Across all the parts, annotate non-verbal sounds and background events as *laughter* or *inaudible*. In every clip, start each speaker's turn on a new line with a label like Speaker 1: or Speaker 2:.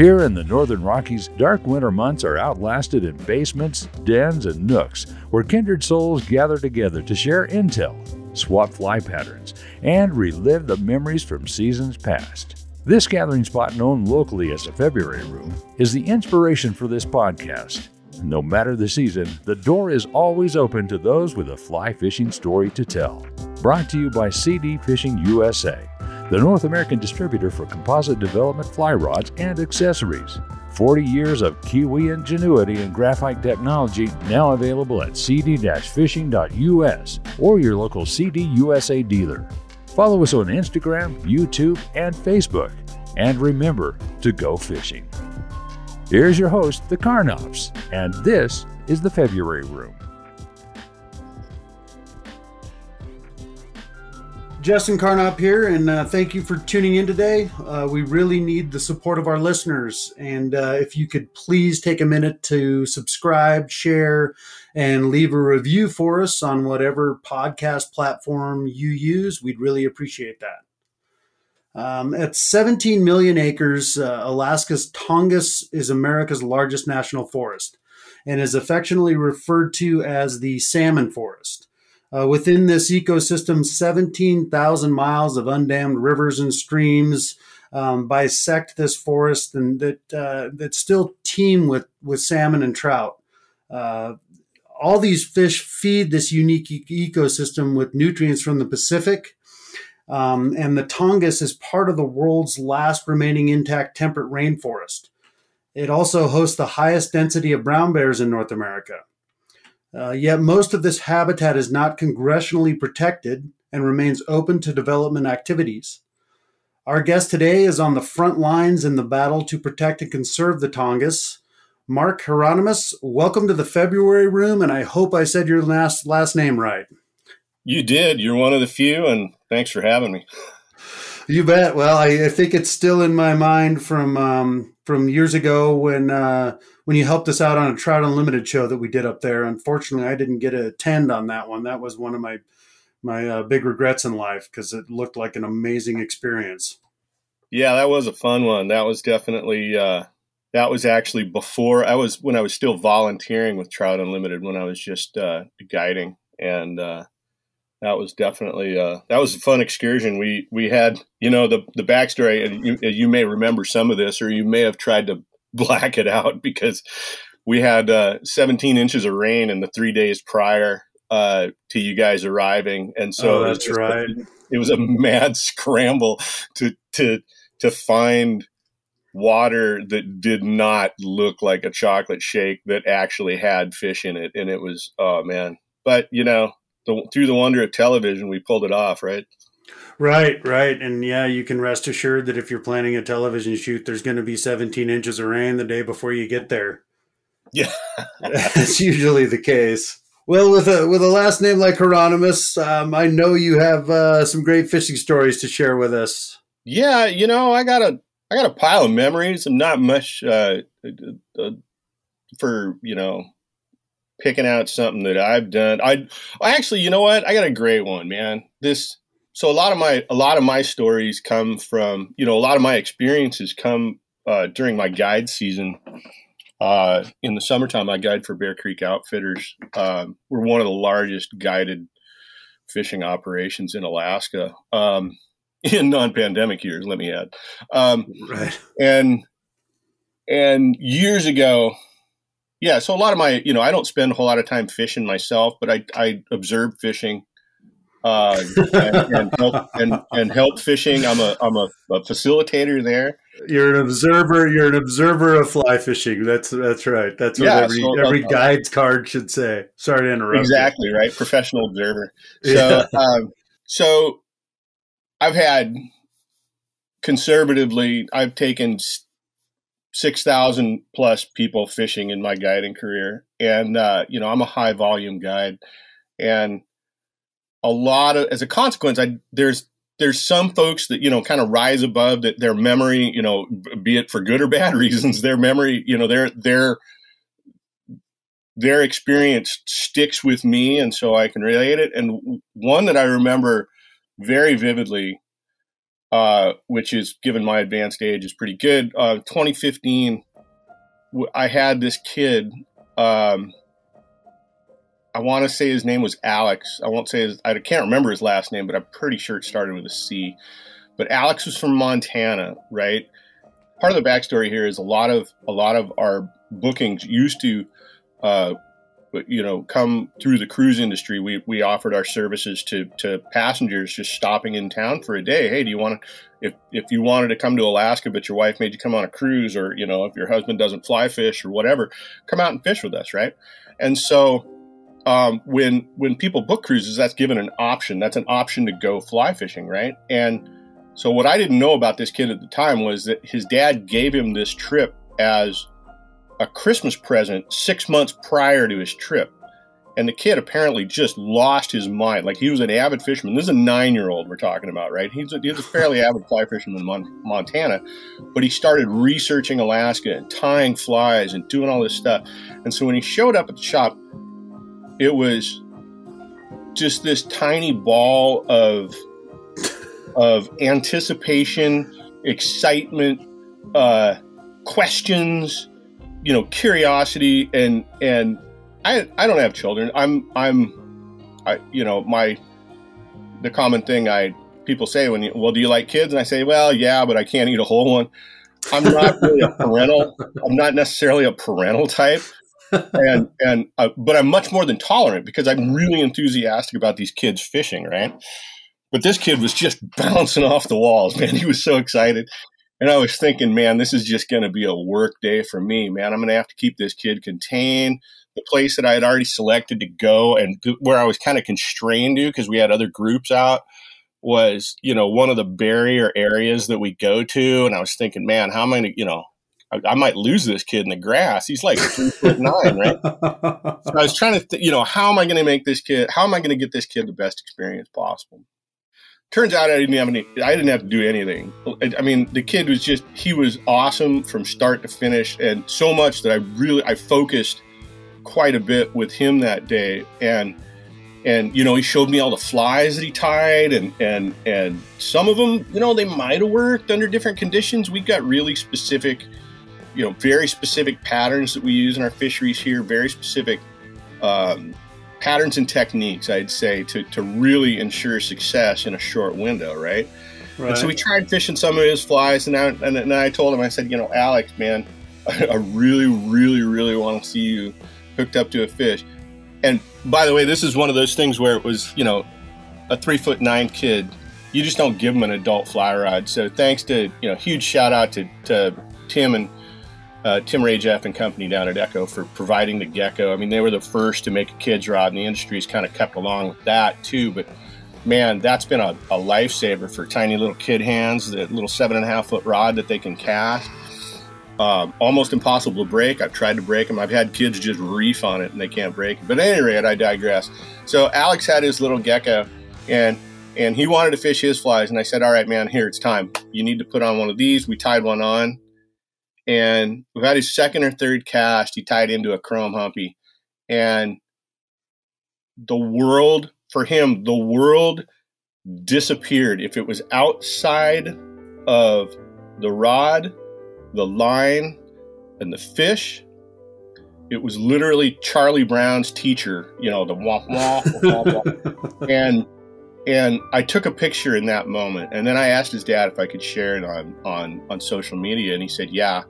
Speaker 1: Here in the Northern Rockies, dark winter months are outlasted in basements, dens, and nooks where kindred souls gather together to share intel, swap fly patterns, and relive the memories from seasons past. This gathering spot, known locally as the February Room, is the inspiration for this podcast. No matter the season, the door is always open to those with a fly fishing story to tell. Brought to you by CD Fishing USA, the North American distributor for composite development fly rods and accessories. 40 years of Kiwi ingenuity and graphite technology now available at cd-fishing.us or your local CD USA dealer. Follow us on Instagram, YouTube, and Facebook. And remember to go fishing. Here's your host, the Carnops, and this is the February Room.
Speaker 2: Justin Carnop here, and uh, thank you for tuning in today. Uh, we really need the support of our listeners, and uh, if you could please take a minute to subscribe, share, and leave a review for us on whatever podcast platform you use, we'd really appreciate that. Um, at 17 million acres, uh, Alaska's Tongass is America's largest national forest and is affectionately referred to as the salmon forest. Uh, within this ecosystem, 17,000 miles of undammed rivers and streams um, bisect this forest and that, uh, that still teem with, with salmon and trout. Uh, all these fish feed this unique e- ecosystem with nutrients from the Pacific. Um, and the Tongass is part of the world's last remaining intact temperate rainforest. It also hosts the highest density of brown bears in North America. Uh, yet most of this habitat is not congressionally protected and remains open to development activities. Our guest today is on the front lines in the battle to protect and conserve the Tongass. Mark Hieronymus, welcome to the February Room, and I hope I said your last last name right.
Speaker 3: You did. You're one of the few, and thanks for having me.
Speaker 2: You bet. Well, I, I think it's still in my mind from um, from years ago when uh, when you helped us out on a Trout Unlimited show that we did up there. Unfortunately, I didn't get to attend on that one. That was one of my my uh, big regrets in life because it looked like an amazing experience.
Speaker 3: Yeah, that was a fun one. That was definitely uh, that was actually before I was when I was still volunteering with Trout Unlimited when I was just uh, guiding and uh, that was definitely uh, that was a fun excursion. We we had you know the the backstory, and you, you may remember some of this, or you may have tried to *laughs* black it out because we had uh, 17 inches of rain in the three days prior uh, to you guys arriving, and so
Speaker 2: oh, that's it right.
Speaker 3: It was a mad *laughs* scramble to to to find water that did not look like a chocolate shake that actually had fish in it, and it was oh man. But you know, the, through the wonder of television, we pulled it off, right?
Speaker 2: Right, right. And yeah, you can rest assured that if you're planning a television shoot, there's going to be 17 inches of rain the day before you get there.
Speaker 3: Yeah. *laughs*
Speaker 2: That's usually the case. Well, with a with a last name like Hieronymus, um, I know you have uh, some great fishing stories to share with us.
Speaker 3: Yeah, you know, I got a I got a pile of memories and not much uh, uh, for you know picking out something that I've done. I, I actually, you know what? I got a great one, man. This so a lot of my a lot of my stories come from you know a lot of my experiences come uh, during my guide season. Uh, in the summertime, I guide for Bear Creek Outfitters. Um, we're one of the largest guided fishing operations in Alaska um, *laughs* in non-pandemic years. Let me add, um,
Speaker 2: right?
Speaker 3: And and years ago, yeah, so a lot of my, you know, I don't spend a whole lot of time fishing myself, but I, I observe fishing uh, and, and, help and, and help fishing. I'm a I'm a, a, facilitator there.
Speaker 2: You're an observer. You're an observer of fly fishing. That's that's right. That's what yeah, every so, every uh, guide's card should say. Sorry to interrupt.
Speaker 3: Exactly you. right. Professional observer. *laughs* So yeah. um, so I've had conservatively, I've taken 6,000 plus people fishing in my guiding career. And, uh, you know, I'm a high volume guide. And a lot of, as a consequence, I, there's, there's some folks that, you know, kind of rise above that their memory, you know, be it for good or bad *laughs* reasons, their memory, you know, their, their, their experience sticks with me. And so I can relate it. And one that I remember very vividly uh, which is given my advanced age is pretty good. Uh, 2015, I had this kid. Um, I want to say his name was Alex. I won't say his, I can't remember his last name, but I'm pretty sure it started with a C. But Alex was from Montana, right? Part of the backstory here is a lot of a lot of our bookings used to uh, you know, come through the cruise industry, we, we offered our services to, to passengers just stopping in town for a day. Hey, do you want to, if, if you wanted to come to Alaska, but your wife made you come on a cruise or, you know, if your husband doesn't fly fish or whatever, come out and fish with us. Right. And so, um, when, when people book cruises, that's given an option. That's an option to go fly fishing. Right. And so what I didn't know about this kid at the time was that his dad gave him this trip as a Christmas present six months prior to his trip. And the kid apparently just lost his mind. Like he was an avid fisherman. This is a nine year old we're talking about, right? He's a, he's a fairly *laughs* avid fly fisherman in Mon- Montana, but he started researching Alaska and tying flies and doing all this stuff. And so when he showed up at the shop, it was just this tiny ball of of anticipation, excitement, uh, questions, you know curiosity and and I I don't have children. I'm I'm I you know my the common thing I people say when you well do you like kids and I say well yeah but I can't eat a whole one. I'm not really a parental. I'm not necessarily a parental type. and and uh, but I'm much more than tolerant because I'm really enthusiastic about these kids fishing, right? But this kid was just *laughs* bouncing off the walls, man. He was so excited. And I was thinking, man, this is just going to be a work day for me, man. I'm going to have to keep this kid contained. The place that I had already selected to go and where I was kind of constrained to because we had other groups out was, you know, one of the barrier areas that we go to. And I was thinking, man, how am I going to, you know, I, I, might lose this kid in the grass. He's like three *laughs* foot nine, right? So I was trying to, th- you know, how am I going to make this kid, how am I going to get this kid the best experience possible? Turns out I didn't have any. I didn't have to do anything. I mean, the kid was just he was awesome from start to finish, and so much that I really I focused quite a bit with him that day, and and you know he showed me all the flies that he tied, and and and some of them, you know, they might have worked under different conditions. We've got really specific, you know, very specific patterns that we use in our fisheries here, very specific. Um, patterns and techniques, I'd say, to, to really ensure success in a short window, right? right. And so we tried fishing some of his flies, and, I, and, and I told him, I said, you know, Alex, man, *laughs* I really, really, really want to see you hooked up to a fish. And by the way, this is one of those things where it was, you know, a three foot nine kid. You just don't give him an adult fly rod. So thanks to, you know, huge shout out to, to Tim and uh, Tim Rajeff and company down at Echo for providing the gecko. I mean, they were the first to make a kids rod, and the industry's kind of kept along with that too. But man, that's been a, a lifesaver for tiny little kid hands. The little seven and a half foot rod that they can cast, um, almost impossible to break. I've tried to break them. I've had kids just reef on it and they can't break it. But at any rate, I digress. So Alex had his little gecko, and and he wanted to fish his flies, and I said, "All right, man, here it's time. You need to put on one of these." We tied one on and about his second or third cast, he tied into a chrome humpy. And the world, for him, the world disappeared. If it was outside of the rod, the line, and the fish, it was literally Charlie Brown's teacher, you know, the womp womp, womp, womp. *laughs* and and I took a picture in that moment, and then I asked his dad if I could share it on on on social media, and he said, "Yeah."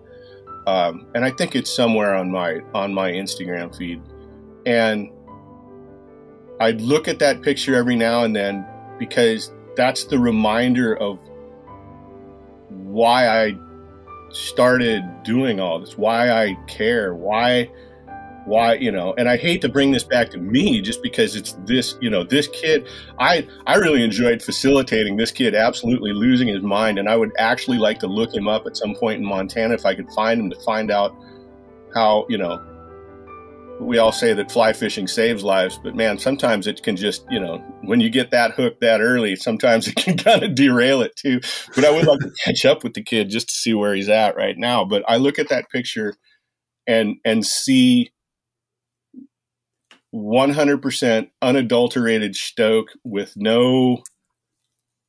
Speaker 3: Um, and I think it's somewhere on my on my Instagram feed. And I look at that picture every now and then because that's the reminder of why I started doing all this, why I care, why why you know and i hate to bring this back to me just because it's this you know this kid i i really enjoyed facilitating this kid absolutely losing his mind and i would actually like to look him up at some point in montana if i could find him to find out how you know we all say that fly fishing saves lives but man sometimes it can just you know when you get that hook that early sometimes *laughs* it can kind of derail it too. But i would like to *laughs* catch up with the kid just to see where he's at right now. But i look at that picture and and see 100% unadulterated stoke with no,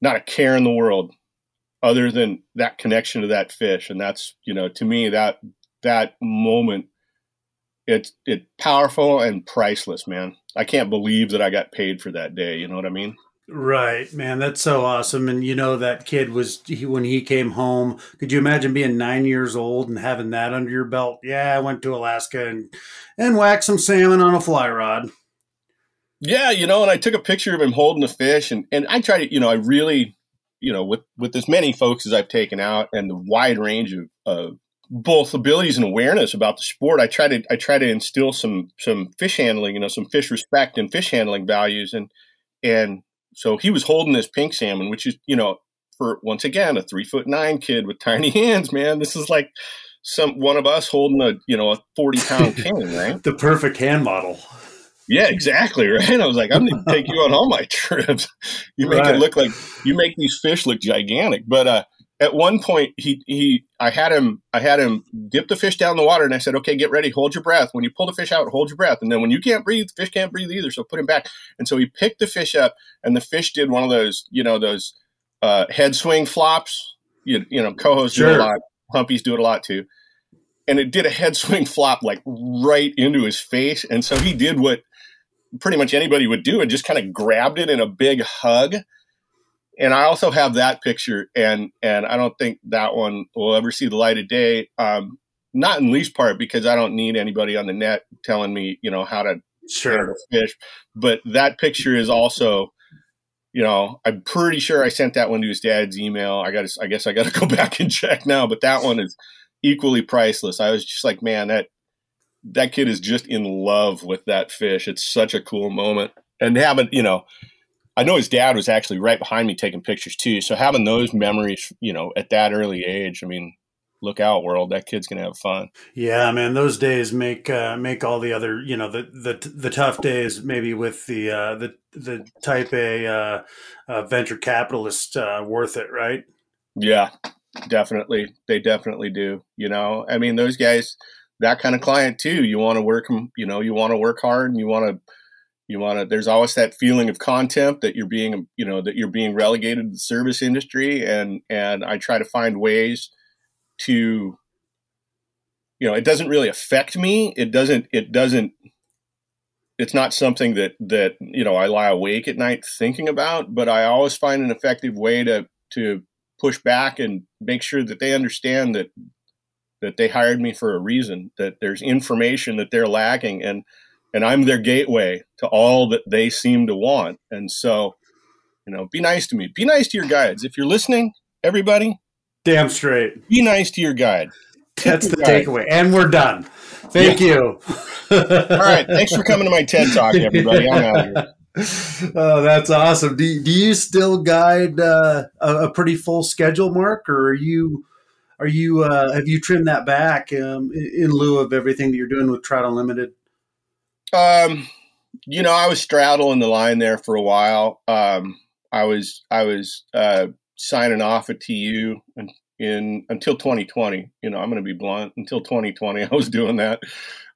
Speaker 3: not a care in the world other than that connection to that fish. And that's, you know, to me, that, that moment, it's, it's powerful and priceless, man. I can't believe that I got paid for that day. You know what I mean?
Speaker 2: Right, man, that's so awesome. And you know that kid was he, when he came home. Could you imagine being nine years old and having that under your belt? Yeah, I went to Alaska and and whacked some salmon on a fly rod.
Speaker 3: Yeah, you know, and I took a picture of him holding the fish, and and I try to, you know, I really, you know, with with as many folks as I've taken out and the wide range of, of both abilities and awareness about the sport, I try to I try to instill some some fish handling, you know, some fish respect and fish handling values, and and so he was holding this pink salmon, which is, you know, for once again, a three foot nine kid with tiny *laughs* hands, man. This is like some one of us holding a, you know, a 40 pound king, *laughs* right?
Speaker 2: the perfect hand model.
Speaker 3: Yeah, exactly. *laughs* Right. I was like, I'm going to take you on all my trips. You make right. it look like you make these fish look gigantic. But, uh, at one point he he I had him I had him dip the fish down the water and I said, okay, get ready, hold your breath. When you pull the fish out, hold your breath. And then when you can't breathe, the fish can't breathe either. So put him back. And so he picked the fish up and the fish did one of those, you know, those uh, head swing flops. You, you know, cohos sure. do a lot, humpies do it a lot too. And it did a head *laughs* swing flop like right into his face. And so he did what pretty much anybody would do and just kind of grabbed it in a big hug and I also have that picture, and and I don't think that one will ever see the light of day. Um, not in least part because I don't need anybody on the net telling me, you know, how to
Speaker 2: sure
Speaker 3: fish. But that picture is also, you know, I'm pretty sure I sent that one to his dad's email. I got, I guess I got to *laughs* go back and check now. But that one is equally priceless. I was just like, man, that that kid is just in love with that fish. It's such a cool moment, and having, you know I know his dad was actually right behind me taking pictures too. So having those memories, you know, at that early age, I mean, look out, world! That kid's gonna have fun.
Speaker 2: Yeah, man, those days make uh, make all the other, you know, the the the tough days maybe with the uh, the the type A uh, uh, venture capitalist uh, worth it, right?
Speaker 3: Yeah, definitely. They definitely do. You know, I mean, those guys, that kind of client too. You want to work them. You know, you want to work hard and you want to you want to there's always that feeling of contempt that you're being you know that you're being relegated to the service industry and and i try to find ways to you know it doesn't really affect me. It doesn't it doesn't it's not something that that you know i lie awake at night thinking about but i always find an effective way to to push back and make sure that they understand that that they hired me for a reason that there's information that they're lacking and and I'm their gateway to all that they seem to want. And so, you know, be nice to me. Be nice to your guides. If you're listening, everybody,
Speaker 2: damn straight.
Speaker 3: Be nice to your guide.
Speaker 2: That's the guide. takeaway. And we're done. Thank yeah. you. *laughs*
Speaker 3: all right. Thanks for coming to my TED Talk, everybody. I'm out here. *laughs*
Speaker 2: Oh, that's awesome. Do, do you still guide uh, a, a, pretty full schedule, Mark, or are you are you uh, have you trimmed that back um, in, in lieu of everything that you're doing with Trout Unlimited?
Speaker 3: Um, you know, I was straddling the line there for a while. Um, I was I was uh, signing off at TU in, in until 2020. You know, I'm going to be blunt. Until 2020, *laughs* I was doing that.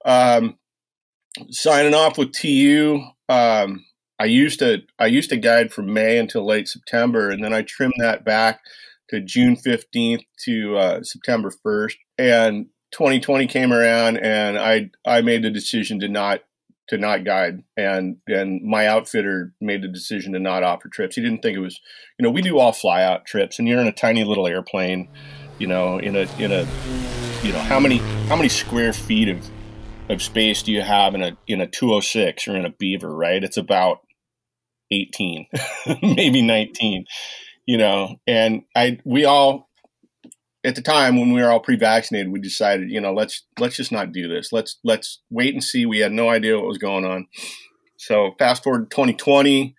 Speaker 3: Um, signing off with TU. Um, I used to I used to guide from May until late September, and then I trimmed that back to June 15th to uh, September 1st. And 2020 came around, and I I made the decision to not to not guide. And and my outfitter made the decision to not offer trips. He didn't think it was you know we do all fly out trips and you're in a tiny little airplane you know in a in a you know how many how many square feet of of space do you have in a in a 206 or in a beaver right? It's about 18 *laughs* maybe 19 you know? And i we all at the time when we were all pre-vaccinated, we decided, you know, let's let's just not do this. Let's let's wait and see. We had no idea what was going on. So fast forward to 2020,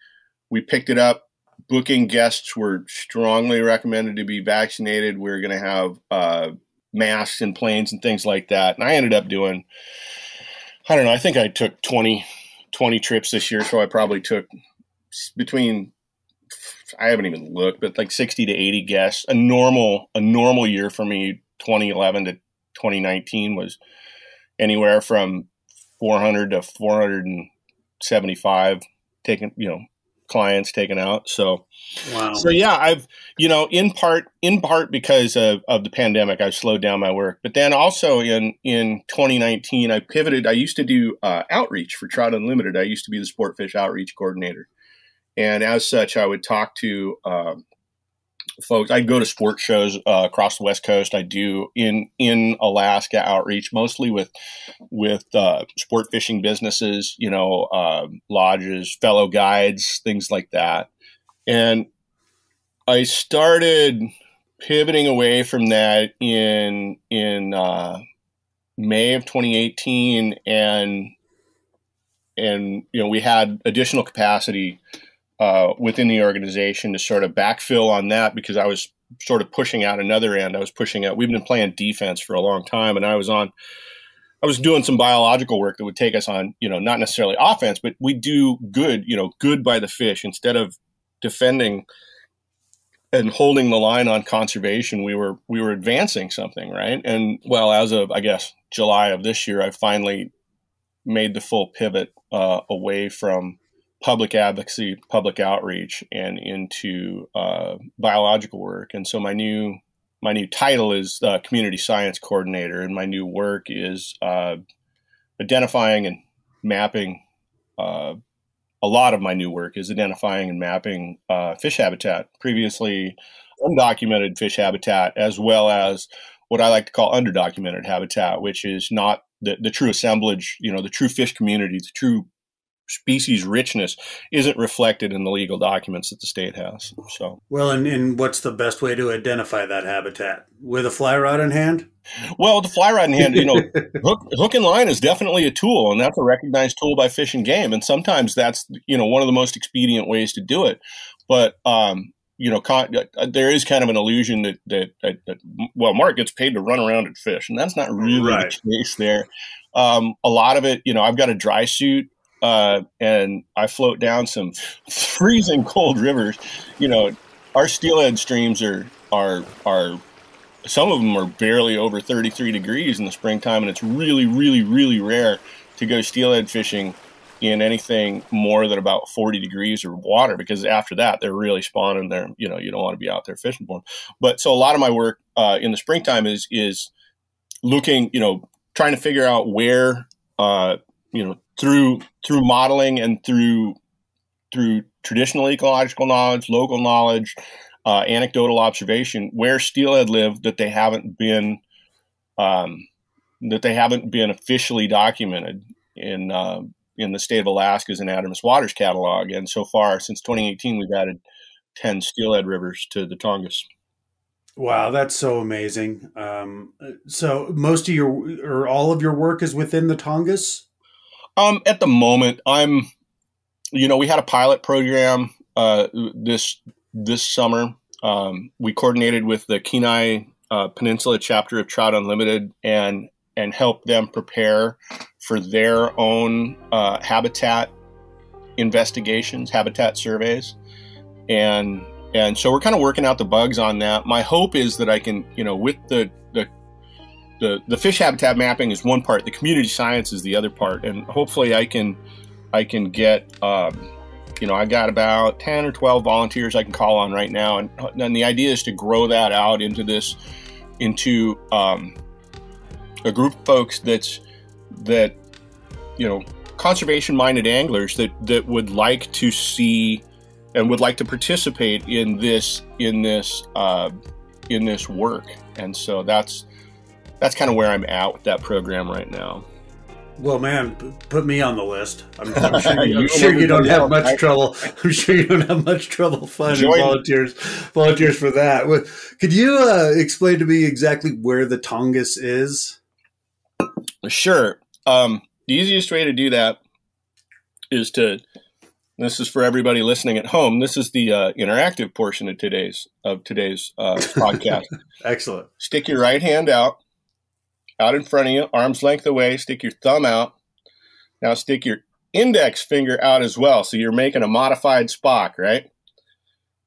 Speaker 3: we picked it up. Booking guests were strongly recommended to be vaccinated. We are going to have uh, masks and planes and things like that. And I ended up doing, I don't know, I think I took 20, 20 trips this year. So I probably took between I haven't even looked, but like 60 to 80 guests. A normal a normal year for me, 2011 to 2019 was anywhere from 400 to 475 taking, you know, clients taken out. So,
Speaker 2: wow.
Speaker 3: So yeah, I've you know in part in part because of, of the pandemic, I've slowed down my work. But then also in in 2019, I pivoted. I used to do uh, outreach for Trout Unlimited. I used to be the sport fish outreach coordinator, and as such, I would talk to. Um, folks. I'd go to sports shows uh, across the West Coast. I do in in Alaska outreach, mostly with with uh, sport fishing businesses, you know, uh, lodges, fellow guides, things like that. And I started pivoting away from that in in uh, May of 2018, and and you know we had additional capacity uh, within the organization to sort of backfill on that because I was sort of pushing out another end. I was pushing out. We've been playing defense for a long time, and I was on. I was doing some biological work that would take us on, you know, not necessarily offense, but we do good, you know, good by the fish instead of defending and holding the line on conservation. We were we were advancing something, right? And well, as of I guess July of this year, I finally made the full pivot uh, away from public advocacy, public outreach, and into uh, biological work. And so my new my new title is uh, community science coordinator, and my new work is uh, identifying and mapping. Uh, a lot of my new work is identifying and mapping uh, fish habitat, previously undocumented fish habitat, as well as what I like to call underdocumented habitat, which is not the, the true assemblage, you know, the true fish community, the true species richness isn't reflected in the legal documents that the state has. So,
Speaker 2: well, and, and what's the best way to identify that habitat with a fly rod in hand?
Speaker 3: Well, the fly rod in hand, you know, *laughs* hook, hook and line is definitely a tool, and that's a recognized tool by Fish and Game. And sometimes that's you know one of the most expedient ways to do it. But um, you know, con- uh, there is kind of an illusion that, that, that, that, well, Mark gets paid to run around and fish, and that's not really right. the case there. Um, a lot of it, you know, I've got a dry suit uh, and I float down some freezing cold rivers. You know, our steelhead streams are are are some of them are barely over 33 degrees in the springtime, and it's really, really, really rare to go steelhead fishing in anything more than about 40 degrees of water because after that they're really spawning there you know you don't want to be out there fishing for them but so a lot of my work uh, in the springtime is is looking you know trying to figure out where uh, you know through through modeling and through through traditional ecological knowledge, local knowledge, uh, anecdotal observation, where steelhead live that they haven't been um, that they haven't been officially documented in uh, in the state of Alaska's anadromous waters catalog. And so far, since 2018, we've added 10 steelhead rivers to the Tongass.
Speaker 2: Wow, that's so amazing. Um, so most of your or all of your work is within the Tongass?
Speaker 3: Um, at the moment, I'm, you know, we had a pilot program uh, this this summer. Um, we coordinated with the Kenai uh, Peninsula chapter of Trout Unlimited and and helped them prepare for their own uh, habitat investigations, habitat surveys, and and so we're kind of working out the bugs on that. My hope is that I can, you know, with the the the the fish habitat mapping is one part. The community science is the other part, and hopefully I can I can get um, you know I got about ten or twelve volunteers I can call on right now, and and the idea is to grow that out into this into um, a group of folks that's that you know conservation minded anglers that that would like to see and would like to participate in this in this uh, in this work, and so that's that's kind of where I'm at with that program right now.
Speaker 2: Well, man, put me on the list. I'm, I'm *laughs* sure, you, I'm sure you don't have much trouble. *laughs* I'm sure you don't have much trouble finding Join. volunteers volunteers for that. Could you uh, explain to me exactly where the Tongass is?
Speaker 3: Sure. Um, the easiest way to do that is to. This is for everybody listening at home. This is the uh, interactive portion of today's of today's uh, *laughs* podcast.
Speaker 2: Excellent.
Speaker 3: Stick your right hand out out in front of you, arm's length away. Stick your thumb out. Now stick your index finger out as well. So you're making a modified Spock, right?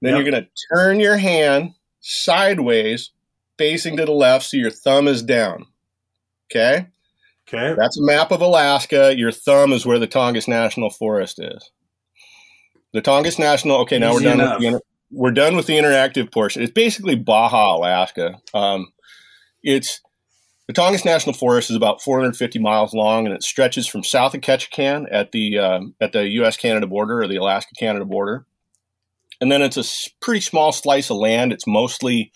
Speaker 3: Then yep. you're going to turn your hand sideways, facing to the left, so your thumb is down. Okay?
Speaker 2: Okay.
Speaker 3: That's a map of Alaska. Your thumb is where the Tongass National Forest is. The Tongass National. Okay, now we're done.
Speaker 2: enough.
Speaker 3: With the, inter- we're done with the interactive portion. It's basically Baja, Alaska. Um, it's the Tongass National Forest is about 450 miles long, and it stretches from south of Ketchikan at the um, at the U.S. Canada border or the Alaska Canada border, and then it's a pretty small slice of land. It's mostly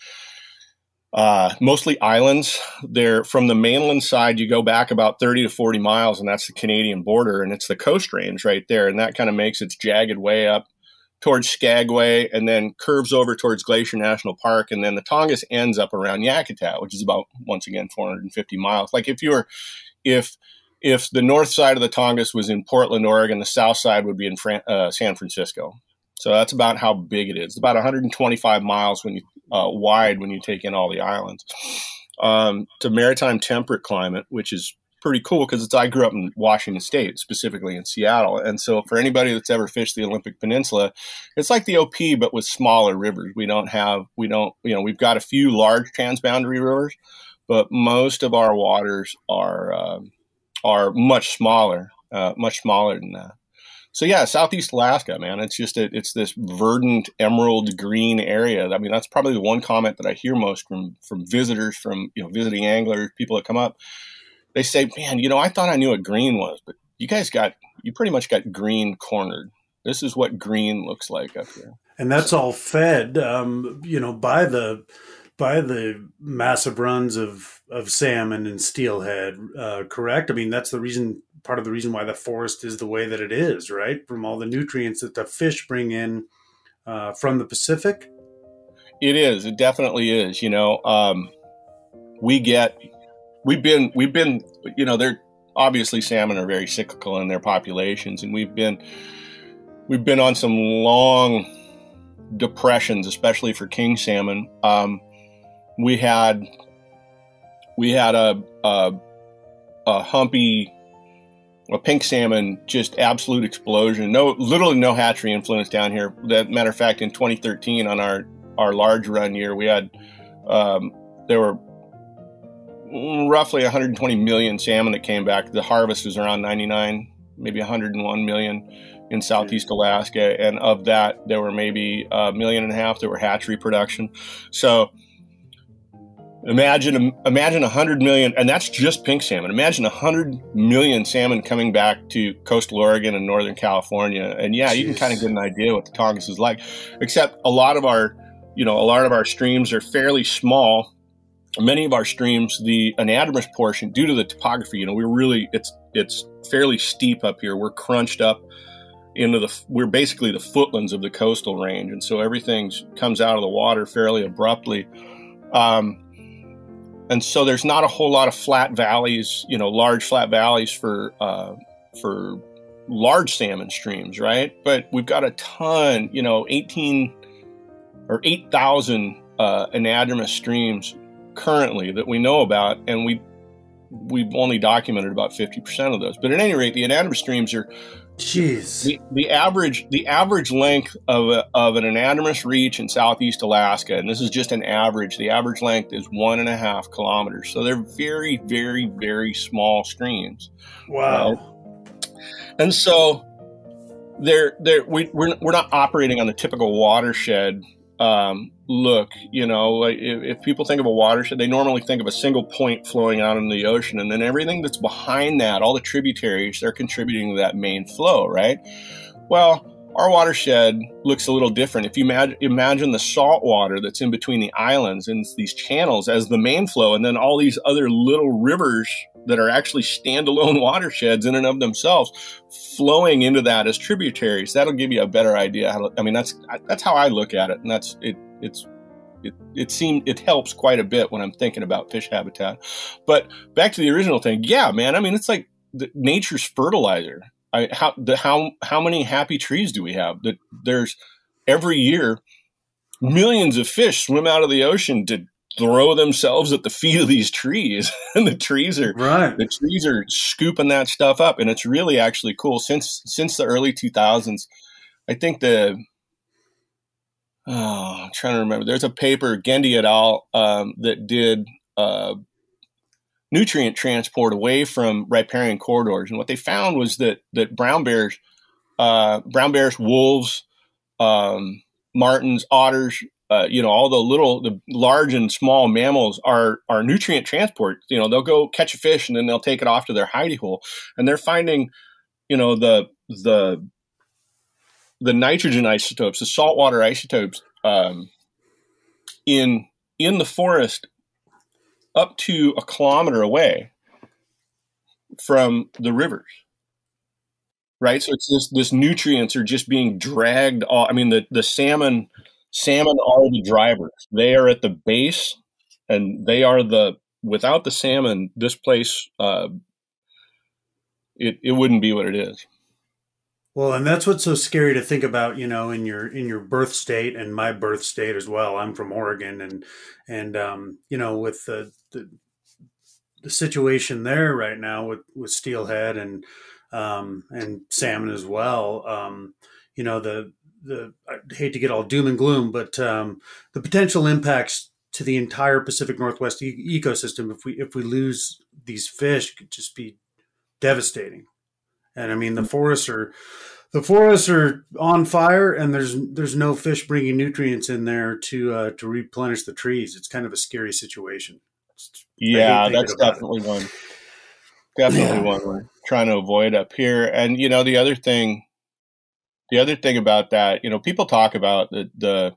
Speaker 3: uh, mostly islands. There from the mainland side, you go back about 30 to 40 miles, and that's the Canadian border, and it's the Coast Range right there, and that kind of makes its jagged way up towards Skagway, and then curves over towards Glacier National Park, and then the Tongass ends up around Yakutat, which is about once again 450 miles. Like if you were, if if the north side of the Tongass was in Portland, Oregon, the south side would be in Fran- uh, San Francisco. So that's about how big it is. It's about 125 miles when you uh, wide when you take in all the islands. Um, it's a maritime temperate climate, which is pretty cool because it's I grew up in Washington State, specifically in Seattle, and so for anybody that's ever fished the Olympic Peninsula, it's like the OP but with smaller rivers. We don't have we don't you know we've got a few large transboundary rivers, but most of our waters are um, are much smaller, uh, much smaller than that. So yeah, Southeast Alaska, man, it's just a, it's this verdant emerald green area. I mean, that's probably the one comment that I hear most from from visitors, from you know visiting anglers, people that come up. They say, "Man, you know, I thought I knew what green was, but you guys got you pretty much got green cornered. This is what green looks like up here."
Speaker 2: and that's all fed, um, you know, by the by the massive runs of of salmon and steelhead. Uh, correct? I mean, that's the reason. Part of the reason why the forest is the way that it is, right? From all the nutrients that the fish bring in uh, from the Pacific.
Speaker 3: It is. It definitely is. You know, um, we get we've been we've been you know they're obviously salmon are very cyclical in their populations, and we've been we've been on some long depressions, especially for king salmon. Um, we had we had a, a a humpy a pink salmon just absolute explosion no literally no hatchery influence down here that matter of fact in 2013 on our our large run year we had um, there were roughly 120 million salmon that came back the harvest was around 99 maybe 101 million in southeast hmm. alaska and of that there were maybe a million and a half that were hatchery production so Imagine imagine 100 million, and that's just pink salmon. Imagine 100 million salmon coming back to coastal Oregon and northern California. And yeah, you can kind of get an idea what the Tongass is like, except a lot of our, you know, a lot of our streams are fairly small. Many of our streams, the anadromous portion, due to the topography, you know, we're really, it's, it's fairly steep up here. We're crunched up into the, we're basically the footlands of the coastal range. And so everything comes out of the water fairly abruptly. Um, and so there's not a whole lot of flat valleys, you know, large flat valleys for uh, for large salmon streams, right? But we've got a ton, you know, 18 or 8,000 uh, anadromous streams currently that we know about, and we we've only documented about 50% of those. But at any rate, the anadromous streams are
Speaker 2: Jeez.
Speaker 3: the, the average the average length of, a, of an anadromous reach in southeast Alaska, and this is just an average. The average length is one and a half kilometers, so they're very, very, very small streams.
Speaker 2: Wow.
Speaker 3: And so they're they're we, we're we're not operating on the typical watershed um, look. You know, if, if people think of a watershed, they normally think of a single point flowing out into the ocean, and then everything that's behind that, all the tributaries, they're contributing to that main flow, right? Well, our watershed looks a little different. If you imagine, imagine the salt water that's in between the islands and these channels as the main flow, and then all these other little rivers that are actually standalone *laughs* watersheds in and of themselves flowing into that as tributaries. That'll give you a better idea. How to, I mean, that's that's how I look at it, and that's it. It's it it seemed it helps quite a bit when I'm thinking about fish habitat. But back to the original thing, yeah, man. I mean, it's like the, nature's fertilizer. I, how the how how many happy trees do we have? That there's every year millions of fish swim out of the ocean to throw themselves at the feet of these trees, *laughs* and the trees are
Speaker 2: Right.
Speaker 3: the trees are scooping that stuff up, and it's really actually cool. Since since the early 2000s, I think the oh, I'm trying to remember. There's a paper Gende et al. Um, that did uh, nutrient transport away from riparian corridors, and what they found was that that brown bears uh, brown bears, wolves, um, martens, otters, uh, you know, all the little, the large and small mammals are are nutrient transport. You know, they'll go catch a fish and then they'll take it off to their hidey hole, and they're finding, you know, the the the nitrogen isotopes, the saltwater isotopes, um, in in the forest up to a kilometer away from the rivers right? So it's this this nutrients are just being dragged off i mean the the salmon salmon are the drivers. They are at the base and they are the without the salmon this place uh, it, it wouldn't be what it is.
Speaker 2: Well, and that's what's so scary to think about, you know, in your in your birth state and my birth state as well. I'm from Oregon, and and um, you know, with the, the the situation there right now with with steelhead and um, and salmon as well. Um, you know, the the I hate to get all doom and gloom, but um, the potential impacts to the entire Pacific Northwest e- ecosystem if we if we lose these fish could just be devastating. And I mean, the forests are the forests are on fire, and there's there's no fish bringing nutrients in there to uh, to replenish the trees. It's kind of a scary situation.
Speaker 3: Yeah, that's definitely it. one. Definitely yeah. one we're trying to avoid up here. And you know, the other thing, the other thing about that, you know, people talk about the the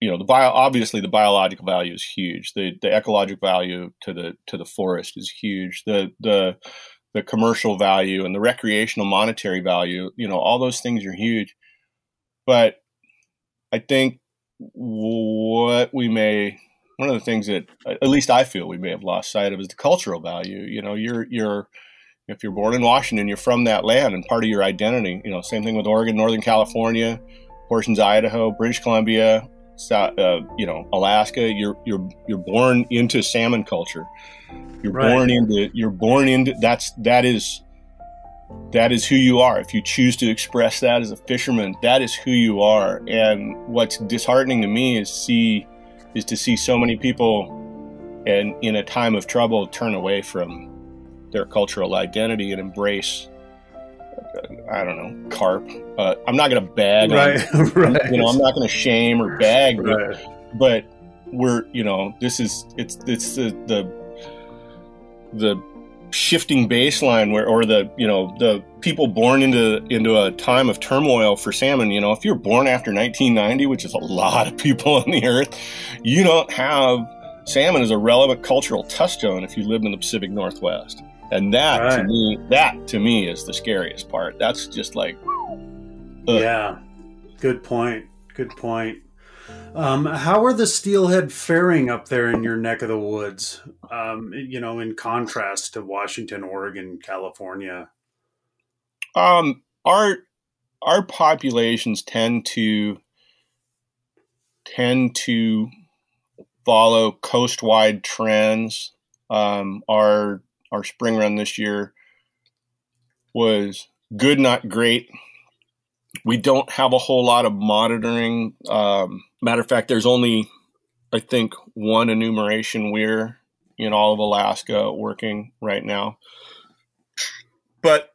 Speaker 3: you know the bio obviously the biological value is huge the the ecological value to the to the forest is huge the the the commercial value and the recreational monetary value, you know, all those things are huge. But I think what we may one of the things that at least I feel we may have lost sight of is the cultural value. You know, you're you're if you're born in Washington, you're from that land and part of your identity. You know, same thing with Oregon, Northern California, portions of Idaho, British Columbia, South, uh, you know, Alaska. You're you're you're born into salmon culture. You're right. born into you're born into that's that is that is who you are. If you choose to express that as a fisherman, that is who you are. And what's disheartening to me is see is to see so many people and in a time of trouble turn away from their cultural identity and embrace I don't know, carp. Uh, I'm not going to bag, right, on, right. *laughs* You know, I'm not going to shame or bag, right. but, but, we're, you know, this is it's it's the the the shifting baseline where or the you know the people born into into a time of turmoil for salmon you know if you're born after 1990 which is a lot of people *laughs* on the earth you don't have salmon as a relevant cultural touchstone if you lived in the pacific northwest. And that right. to me that to me is the scariest part. That's just like
Speaker 2: ugh. yeah. Good point. Good point um, how are the steelhead faring up there in your neck of the woods? Um, you know, in contrast to Washington, Oregon, California.
Speaker 3: Um, our our populations tend to tend to follow coastwide trends. Um, our our spring run this year was good, not great we don't have a whole lot of monitoring. Um, matter of fact, there's only, I think, one enumeration weir in all of Alaska working right now. But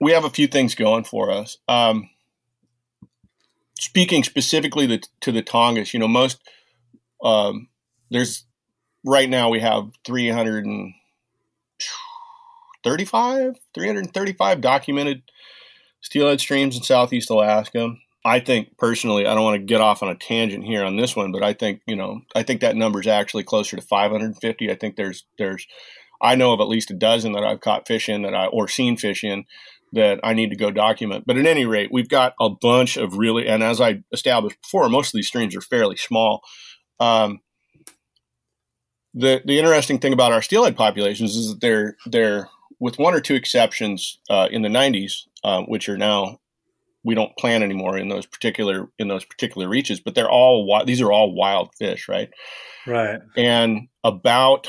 Speaker 3: we have a few things going for us. Um, speaking specifically to, to, the Tongass, you know, most um, there's right now we have 335, 335 documented steelhead streams in southeast Alaska. I think personally, I don't want to get off on a tangent here on this one, but I think you know, I think that number is actually closer to 550. I think there's there's, I know of at least a dozen that I've caught fish in that I or seen fish in that I need to go document. But at any rate, we've got a bunch of really, and as I established before, most of these streams are fairly small. Um, the the interesting thing about our steelhead populations is that they're they're with one or two exceptions uh, in the 90s, uh, which are now we don't plan anymore in those particular in those particular reaches, but they're all these are all wild fish, right?
Speaker 2: Right.
Speaker 3: And about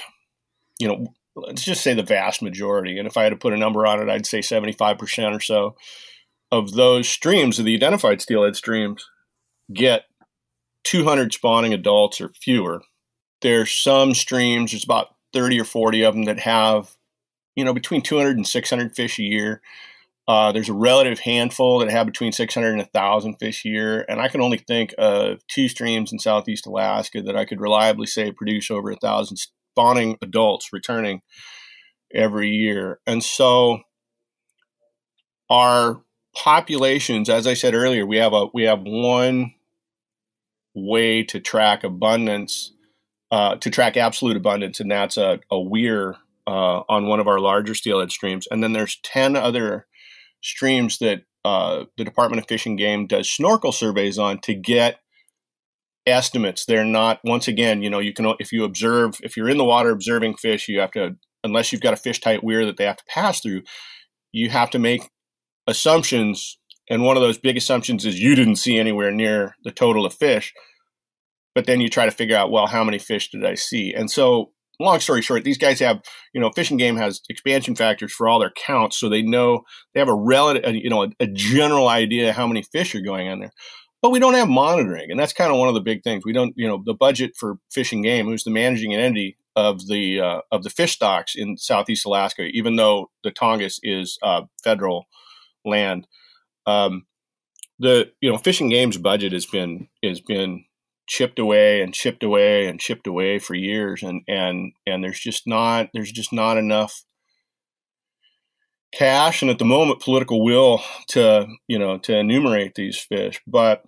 Speaker 3: you know let's just say the vast majority, and if I had to put a number on it, I'd say 75 percent or so of those streams of the identified steelhead streams get 200 spawning adults or fewer. There's some streams, there's about 30 or 40 of them that have you know, between 200 and 600 fish a year. Uh, there's a relative handful that have between 600 and 1,000 fish a year, and I can only think of two streams in southeast Alaska that I could reliably say produce over a thousand spawning adults returning every year. And so our populations, as I said earlier, we have a we have one way to track abundance, uh, to track absolute abundance, and that's a, a weir uh, on one of our larger steelhead streams. And then there's 10 other streams that uh, the Department of Fish and Game does snorkel surveys on to get estimates. They're not, once again, you know, you can, if you observe, if you're in the water observing fish, you have to, unless you've got a fish tight weir that they have to pass through, you have to make assumptions. And one of those big assumptions is you didn't see anywhere near the total of fish. But then you try to figure out, well, how many fish did I see? And so long story short, these guys have, you know, Fish and Game has expansion factors for all their counts, so they know they have a relative, you know, a, a, general idea how many fish are going on there. But we don't have monitoring, and that's kind of one of the big things. We don't, you know, the budget for Fish and Game, who's the managing entity of the uh, of the fish stocks in Southeast Alaska, even though the Tongass is uh, federal land. Um, the you know Fish and Game's budget has been has been chipped away and chipped away and chipped away for years and and and there's just not there's just not enough cash and at the moment political will to you know to enumerate these fish. But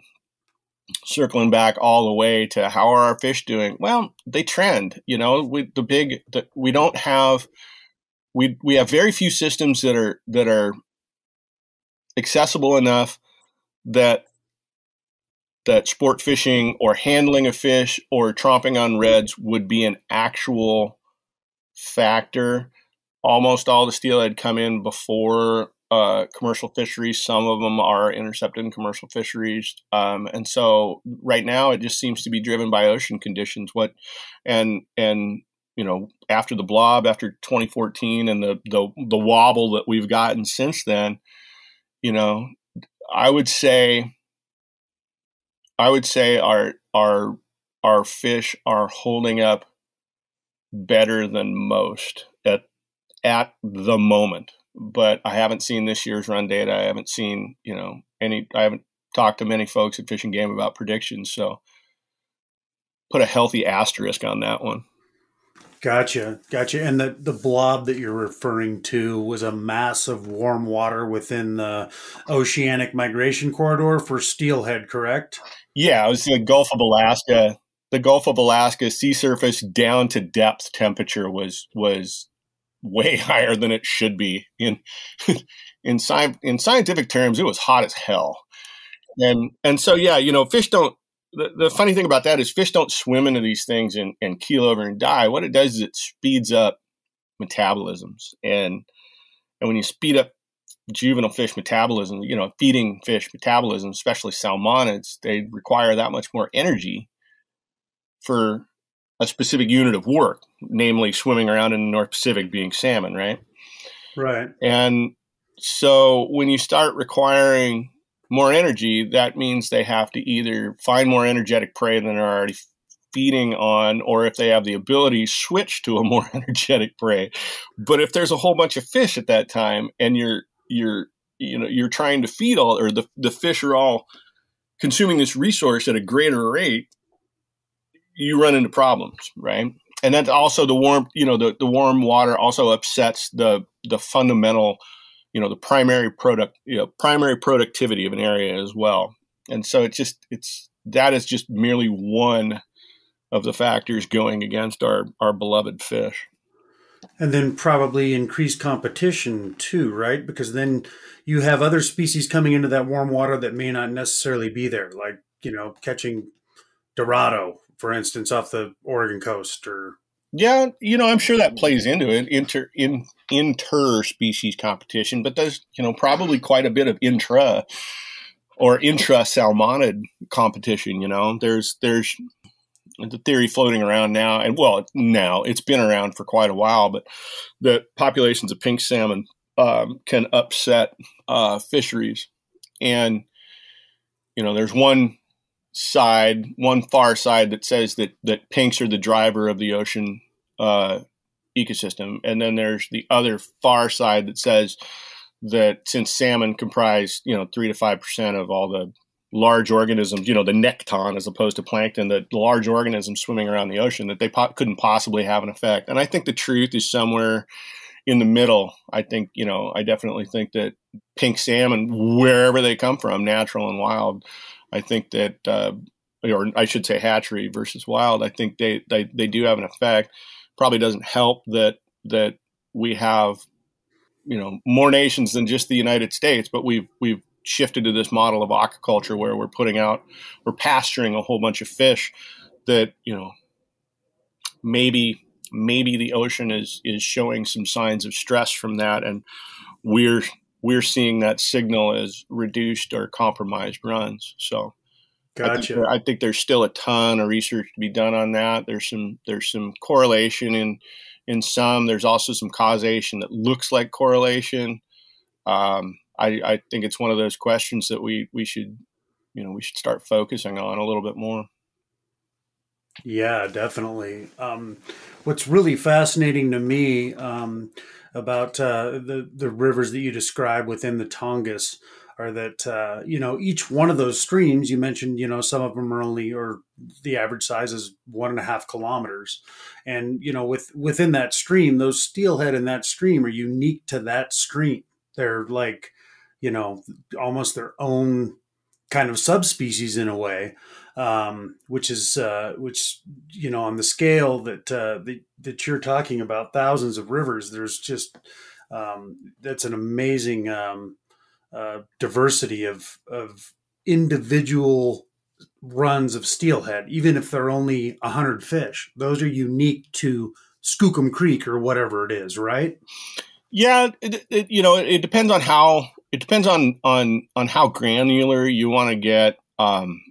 Speaker 3: circling back all the way to how are our fish doing? Well they trend you know we the big the, we don't have we we have very few systems that are that are accessible enough that that sport fishing or handling a fish or tromping on redds would be an actual factor. Almost all the steelhead come in before uh, commercial fisheries. Some of them are intercepted in commercial fisheries, um, and so right now it just seems to be driven by ocean conditions. What and and you know after the blob, after 2014, and the the the wobble that we've gotten since then, you know, I would say I would say our our our fish are holding up better than most at at the moment. But I haven't seen this year's run data. I haven't seen, you know, any I haven't talked to many folks at Fish and Game about predictions, so put a healthy asterisk on that one.
Speaker 2: Gotcha, gotcha. And the the blob that you're referring to was a mass of warm water within the oceanic migration corridor for steelhead, correct?
Speaker 3: Yeah, it was the Gulf of Alaska. The Gulf of Alaska sea surface down to depth temperature was was way *laughs* higher than it should be. In *laughs* in sci- in scientific terms, it was hot as hell. And and so yeah, you know, fish don't. The, the funny thing about that is fish don't swim into these things and, and keel over and die. What it does is it speeds up metabolisms, and and when you speed up juvenile fish metabolism, you know, feeding fish metabolism, especially salmonids, they require that much more energy for a specific unit of work, namely swimming around in the North Pacific being salmon, right?
Speaker 2: Right.
Speaker 3: And so when you start requiring more energy, that means they have to either find more energetic prey than they're already feeding on, or if they have the ability, switch to a *laughs* more energetic prey. But if there's a whole bunch of fish at that time and you're you're you know you're trying to feed all or the, the fish are all consuming this resource at a greater rate you run into problems right? And that's also the warm you know the, the warm water also upsets the the fundamental you know the primary product you know primary productivity of an area as well. And so it's just it's that is just merely one of the factors going against our our beloved fish
Speaker 2: and then probably increased competition too, right? Because then you have other species coming into that warm water that may not necessarily be there, like you know, catching Dorado, for instance, off the Oregon coast, or
Speaker 3: yeah, you know, I'm sure that plays into it inter in inter species competition, but there's you know probably quite a bit of intra or intra salmonid competition. You know, there's there's the theory floating around now, and well, now it's been around for quite a while, but the populations of pink salmon um, can upset uh, fisheries. And, you know, there's one side, one far side that says that, that pinks are the driver of the ocean uh, ecosystem. And then there's the other far side that says that since salmon comprise you know three to five percent of all the large organisms, you know, the nekton as opposed to plankton, the large organisms swimming around the ocean, that they po- couldn't possibly have an effect. And I think the truth is somewhere in the middle. I think, you know, I definitely think that pink salmon, wherever they come from, natural and wild, I think that, uh, or I should say hatchery versus wild, I think they, they, they do have an effect. Probably doesn't help that, that we have, you know, more nations than just the United States, but we've, we've shifted to this model of aquaculture where we're putting out, we're pasturing a whole bunch of fish that, you know, maybe maybe the ocean is is showing some signs of stress from that, and we're we're seeing that signal as reduced or compromised runs. So,
Speaker 2: gotcha.
Speaker 3: I think, I think there's still a ton of research to be done on that. There's some there's some correlation in in some. There's also some causation that looks like correlation. Um, I, I think it's one of those questions that we we should you know we should start focusing on a little bit more.
Speaker 2: Yeah, definitely. Um, what's really fascinating to me um, about uh, the the rivers that you describe within the Tongass are that uh, you know each one of those streams you mentioned you know some of them are only or the average size is one and a half kilometers and you know with within that stream those steelhead in that stream are unique to that stream they're like you know almost their own kind of subspecies in a way um, which is uh, which you know on the scale that, uh, that that you're talking about, thousands of rivers. There's just um, that's an amazing um, uh, diversity of of individual runs of steelhead, even if they're only hundred fish. Those are unique to Skookum Creek or whatever it is, right?
Speaker 3: Yeah, it, it, you know, it depends on how it depends on on on how granular you want to get. Um,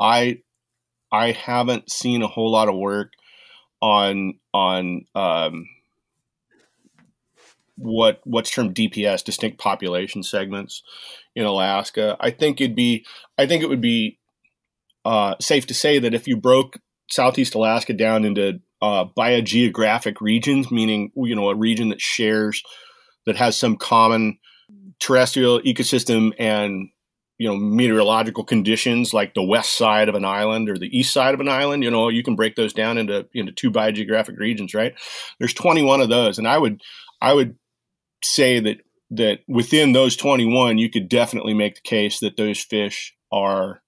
Speaker 3: I I haven't seen a whole lot of work on on um, what what's termed DPS, distinct population segments in Alaska. I think it'd be I think it would be uh, safe to say that if you broke Southeast Alaska down into uh, biogeographic regions, meaning you know a region that shares that has some common terrestrial ecosystem and you know meteorological conditions like the west side of an island or the east side of an island you know you can break those down into into two biogeographic regions right? There's 21 of those and i would i would say that that within those 21 you could definitely make the case that those fish are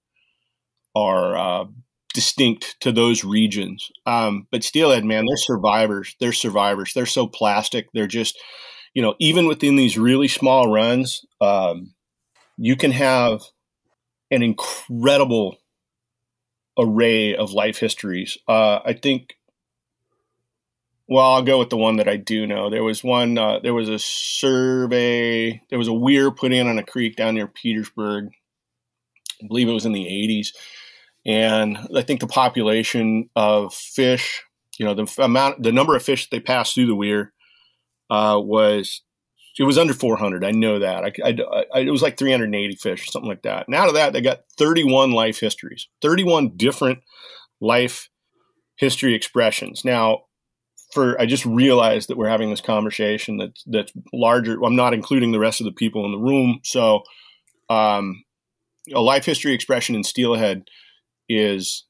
Speaker 3: are uh, distinct to those regions. Um, but steelhead man they're survivors. They're survivors. They're so plastic. They're just you know even within these really small runs um, you can have an incredible array of life histories. Uh, I think. Well, I'll go with the one that I do know. There was one. Uh, there was a survey. There was a weir put in on a creek down near Petersburg. I believe it was in the '80s, and I think the population of fish, you know, the amount, the number of fish that they passed through the weir, uh, was it was under 400. I know that. I, I, I, it was like 380 fish or something like that. And out of that, they got 31 life histories, 31 different life history expressions. Now, for I just realized that we're having this conversation that's that's larger. I'm not including the rest of the people in the room. So, um, a life history expression in steelhead is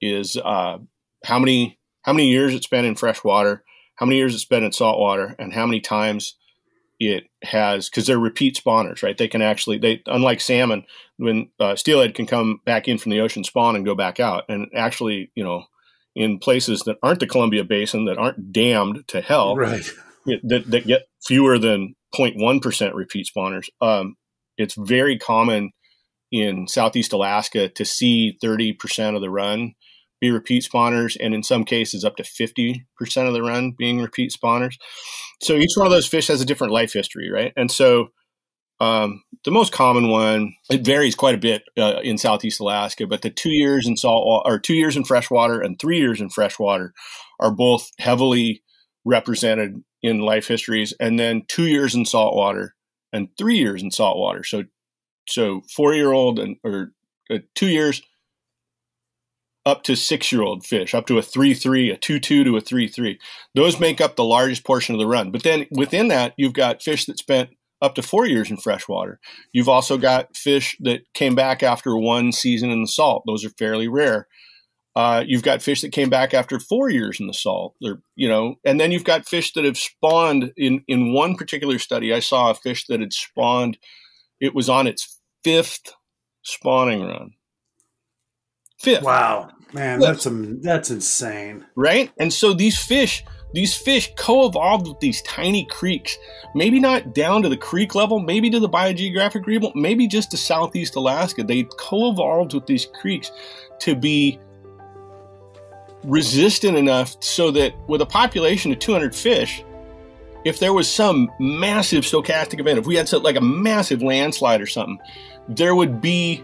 Speaker 3: is uh, how many how many years it's been in fresh water, how many years it's been in salt water, and how many times it has because they're repeat spawners, right? They can actually they unlike salmon, when uh, steelhead can come back in from the ocean, spawn and go back out, and actually, you know, in places that aren't the Columbia Basin that aren't dammed to hell,
Speaker 2: right?
Speaker 3: that, that get fewer than 0.1 percent repeat spawners. Um, it's very common in Southeast Alaska to see 30 percent of the run be repeat spawners, and in some cases up to 50% of the run being repeat spawners. So each one of those fish has a different life history, right? And so um, the most common one, it varies quite a bit uh, in Southeast Alaska, but the two years in salt or two years in freshwater and three years in freshwater are both heavily represented in life histories. And then two years in saltwater and three years in saltwater. So, so four year old and, or uh, two years up to six year old fish, up to a 3 3, a 2 2 to a 3 3. Those make up the largest portion of the run. But then within that, you've got fish that spent up to four years in freshwater. You've also got fish that came back after one season in the salt. Those are fairly rare. Uh, you've got fish that came back after four years in the salt. They're, you know, and then you've got fish that have spawned. In in one particular study, I saw a fish that had spawned. It was on its fifth spawning run.
Speaker 2: Fifth. Wow, man, Fifth. that's um, that's insane,
Speaker 3: right? And so these fish these fish co-evolved with these tiny creeks, maybe not down to the creek level, maybe to the biogeographic level, maybe just to southeast Alaska. They co-evolved with these creeks to be resistant enough so that with a population of 200 fish, if there was some massive stochastic event, if we had like a massive landslide or something, there would be,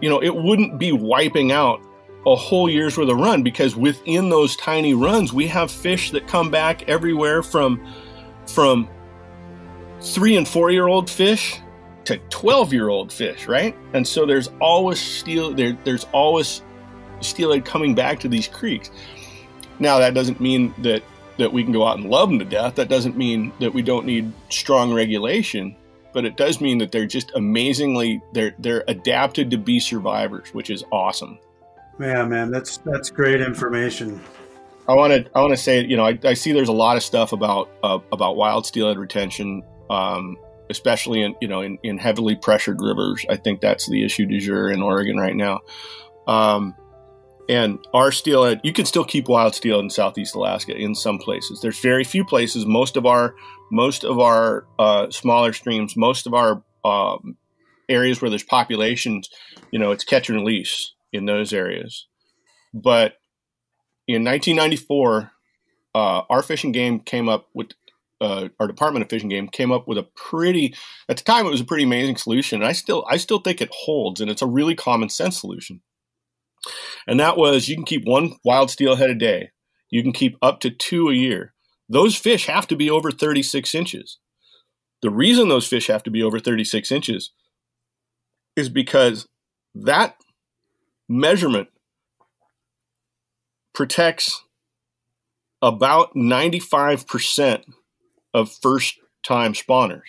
Speaker 3: you know, it wouldn't be wiping out a whole year's worth of run because within those tiny runs we have fish that come back everywhere from from three and four year old fish to 12 year old fish right? And so there's always steel there there's always steelhead coming back to these creeks. Now that doesn't mean that that we can go out and love them to death. That doesn't mean that we don't need strong regulation but it does mean that they're just amazingly they're they're adapted to be survivors which is awesome
Speaker 2: yeah, man, that's that's great information.
Speaker 3: I want to I want to say you know I, I, see there's a lot of stuff about uh, about wild steelhead retention, um, especially in you know in, in heavily pressured rivers. I think that's the issue du jour in Oregon right now. Um, and our steelhead, you can still keep wild steelhead in Southeast Alaska in some places. There's very few places. Most of our most of our uh, smaller streams, most of our um, areas where there's populations, you know, it's catch and release in those areas. But in 1994, uh, our Fish and Game came up with uh, our Department of Fish and Game came up with a pretty at the time it was a pretty amazing solution. And I still I still think it holds, and it's a really common sense solution. And that was you can keep one wild steelhead a day. You can keep up to two a year. Those fish have to be over 36 inches. The reason those fish have to be over 36 inches is because that measurement protects about 95% of first time spawners.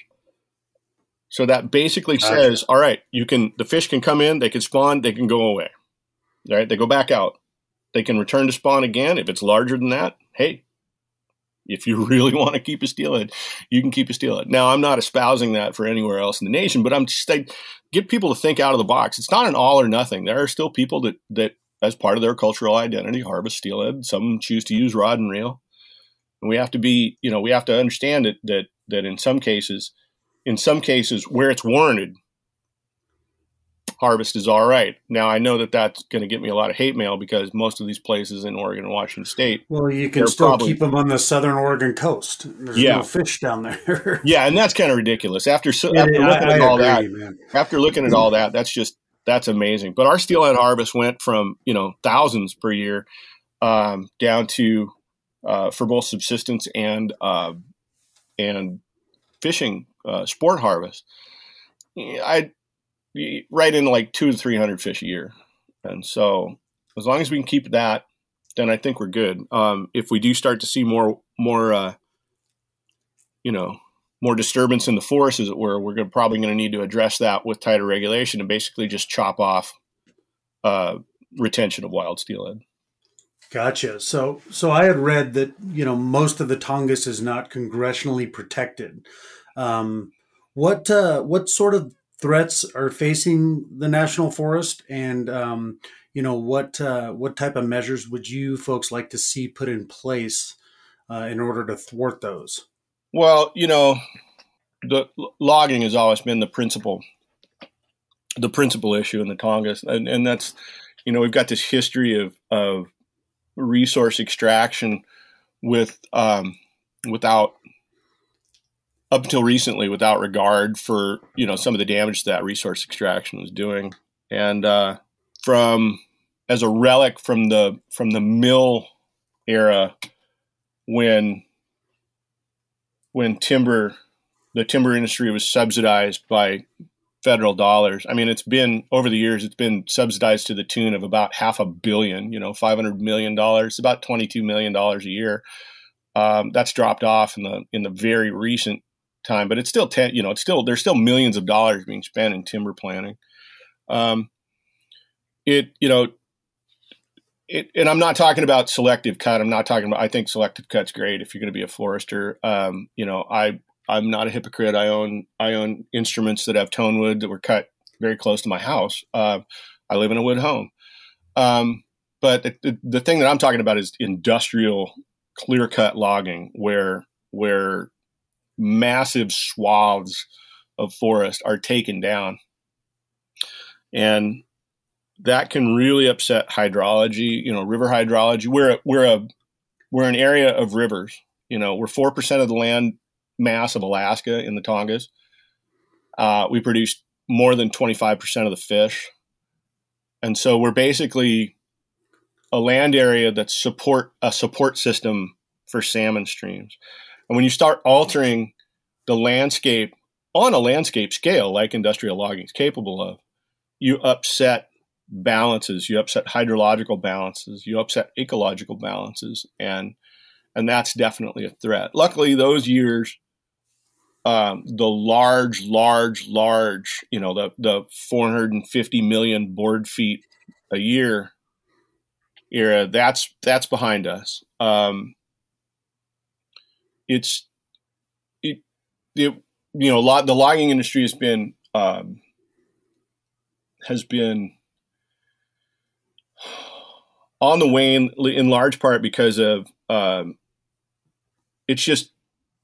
Speaker 3: So that basically says, all right, you can the fish can come in, they can spawn, they can go away. All right, they go back out. They can return to spawn again. If it's larger than that, hey, if you *laughs* really want to keep a steelhead, you can keep a steelhead. Now, I'm not espousing that for anywhere else in the nation, but I'm just I get people to think out of the box. It's not an all or nothing. There are still people that that as part of their cultural identity harvest steelhead. Some choose to use rod and reel, and we have to be, you know, we have to understand that that that in some cases, in some cases where it's warranted, harvest is all right. Now I know that that's going to get me a lot of hate mail because most of these places in Oregon and Washington State.
Speaker 2: Well, you can still probably, keep them on the southern Oregon coast. There's yeah. no fish down there. *laughs*
Speaker 3: yeah, and that's kind of ridiculous. After, after yeah, looking I, at I all agree, that, man. after looking at all that, that's just that's amazing. But our steelhead harvest went from you know thousands per year um, down to uh, for both subsistence and uh, and fishing uh, sport harvest. I right in like two to three hundred fish a year, and so as long as we can keep that, then I think we're good. Um, if we do start to see more more, uh, you know, more disturbance in the forest, as it were, we're gonna, probably going to need to address that with tighter regulation and basically just chop off uh, retention of wild steelhead.
Speaker 2: Gotcha. So, so I had read that you know most of the Tongass is not congressionally protected. Um, what uh, what sort of threats are facing the national forest, and um, you know what uh, what type of measures would you folks like to see put in place uh, in order to thwart those?
Speaker 3: Well, you know, the logging has always been the principal the principal issue in the Tongass, and, and that's you know we've got this history of of resource extraction with um, without up until recently without regard for you know some of the damage that resource extraction was doing. And uh, from as a relic from the from the mill era when when timber the timber industry was subsidized by federal dollars i mean it's been over the years it's been subsidized to the tune of about half a billion you know 500 million dollars about 22 million dollars a year. Um, that's dropped off in the in the very recent time, but it's still ten. You know, it's still there's still millions of dollars being spent in timber planting. Um, it you know, it, and I'm not talking about selective cut. I'm not talking about. I think selective cut's great if you're going to be a forester. Um, you know, I I'm not a hypocrite. I own I own instruments that have tone wood that were cut very close to my house. Uh, I live in a wood home. Um, but the, the, the, thing that I'm talking about is industrial clear cut logging, where where massive swaths of forest are taken down, and that can really upset hydrology. You know, river hydrology. We're a, we're a we're an area of rivers. You know, we're four percent of the land mass of Alaska in the Tongass. Uh, we produce more than 25% of the fish. And so we're basically a land area that's support a support system for salmon streams. And when you start altering the landscape on a landscape scale, like industrial logging is capable of, you upset balances, you upset hydrological balances, you upset ecological balances, and and that's definitely a threat. Luckily, those years um, the large, large, large, you know, the the 450 million board feet a year era. That's that's behind us. Um, it's it, it you know, lot the logging industry has been um, has been on the wane in large part because of um, it's just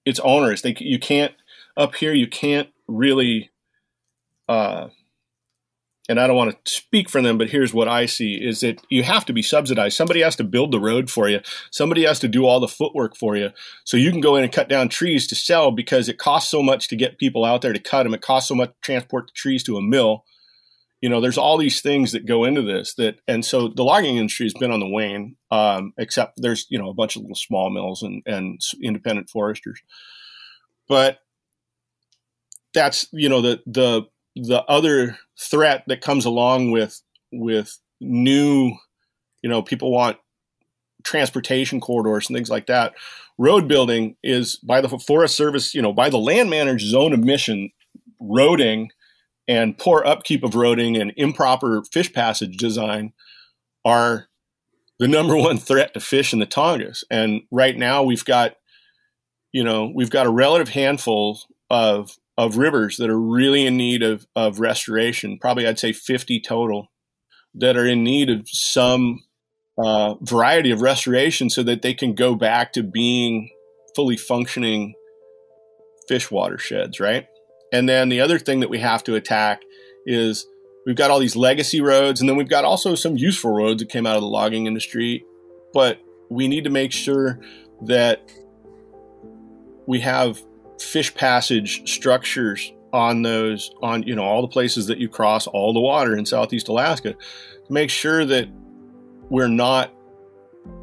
Speaker 3: it's onerous. They you can't up here you can't really uh, and I don't want to speak for them, but here's what I see is that you have to be subsidized. Somebody has to build the road for you. Somebody has to do all the footwork for you. So you can go in and cut down trees to sell because it costs so much to get people out there to cut them. It costs so much to transport the trees to a mill. You know, there's all these things that go into this that, and so the logging industry has been on the wane, um, except there's, you know, a bunch of little small mills and, and independent foresters. But that's you know the the the other threat that comes along with with new you know people want transportation corridors and things like that road building is by the forest service you know by the land manager's zone of mission roading and poor upkeep of roading and improper fish passage design are the *laughs* number one threat to fish in the Tongass. And right now we've got, you know, we've got a relative handful of of rivers that are really in need of, of restoration. Probably, I'd say 50 total that are in need of some uh, variety of restoration so that they can go back to being fully functioning fish watersheds, right? And then the other thing that we have to attack is we've got all these legacy roads, and then we've got also some useful roads that came out of the logging industry. But we need to make sure that we have fish passage structures on those on you know all the places that you cross all the water in southeast alaska to make sure that we're not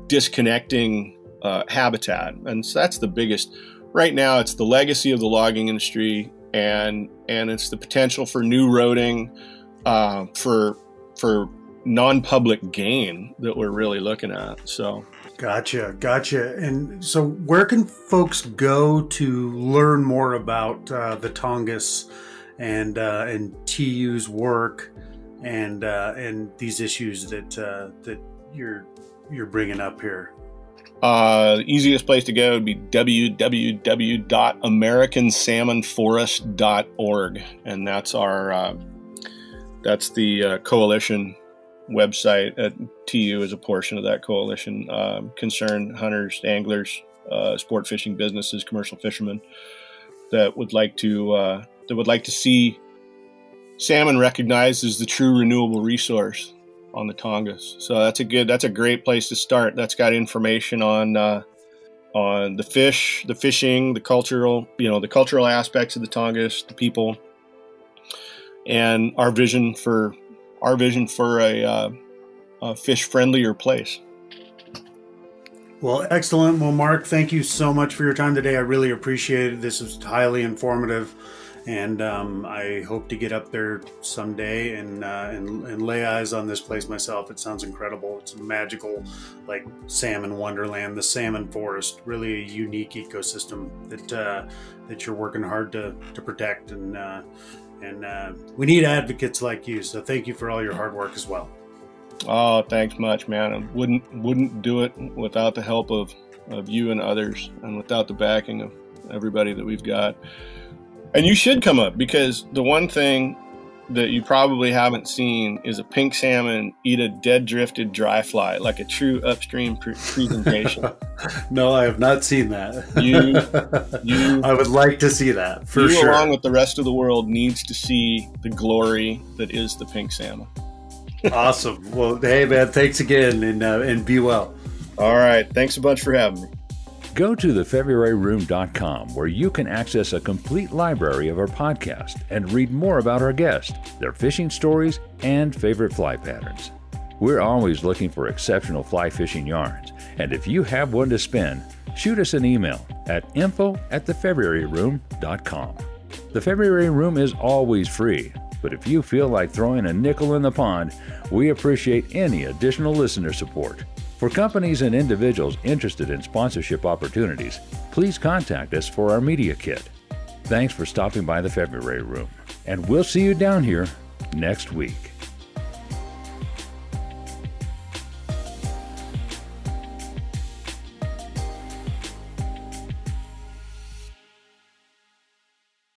Speaker 3: disconnecting uh, habitat. And so that's the biggest right now it's the legacy of the logging industry and and it's the potential for new roading uh, for for non-public gain that we're really looking at. So
Speaker 2: Gotcha, gotcha. And so, where can folks go to learn more about uh, the Tongass and uh, and TU's work and uh, and these issues that uh, that you're you're bringing up here?
Speaker 3: Uh, the easiest place to go would be www.americansalmonforest.org, and that's our uh, that's the coalition website at TU is a portion of that coalition. Um, hunters, anglers, uh, sport fishing businesses, commercial fishermen that would like to uh, that would like to see salmon recognized as the true renewable resource on the Tongass. So that's a good that's a great place to start. That's got information on uh, on the fish, the fishing, the cultural you know the cultural aspects of the Tongass, the people, and our vision for our vision for a, uh, a fish friendlier place.
Speaker 2: Well, excellent. Well, Mark, thank you so much for your time today. I really appreciate it. This was highly informative. and um, I hope to get up there someday and, uh, and and lay eyes on this place myself. It sounds incredible. It's magical, like salmon wonderland, the salmon forest. Really a unique ecosystem that uh, that you're working hard to to protect, and uh, and uh, we need advocates like you. So thank you for all your hard work as well.
Speaker 3: Oh, thanks much, man. I wouldn't wouldn't do it without the help of, of you and others, and without the backing of everybody that we've got. And you should come up because the one thing that you probably haven't seen is a pink salmon eat a dead drifted dry fly, like a true upstream pre- presentation. *laughs*
Speaker 2: no, I have not seen that.
Speaker 3: You, *laughs* you,
Speaker 2: I would like to see that for
Speaker 3: you,
Speaker 2: sure.
Speaker 3: along with the rest of the world, needs to see the glory that is the pink salmon.
Speaker 2: awesome. Well, hey man, thanks again, and uh, and be well.
Speaker 3: All right, thanks a bunch for having me.
Speaker 1: Go to thefebruaryroom.com where you can access a complete library of our podcast and read more about our guests, their fishing stories, and favorite fly patterns. We're always looking for exceptional fly fishing yarns, and if you have one to spin, shoot us an email at info at thefebruaryroom.com. The February Room is always free, but if you feel like throwing a nickel in the pond, we appreciate any additional listener support. For companies and individuals interested in sponsorship opportunities, please contact us for our media kit. Thanks for stopping by the February Room, and we'll see you down here next week.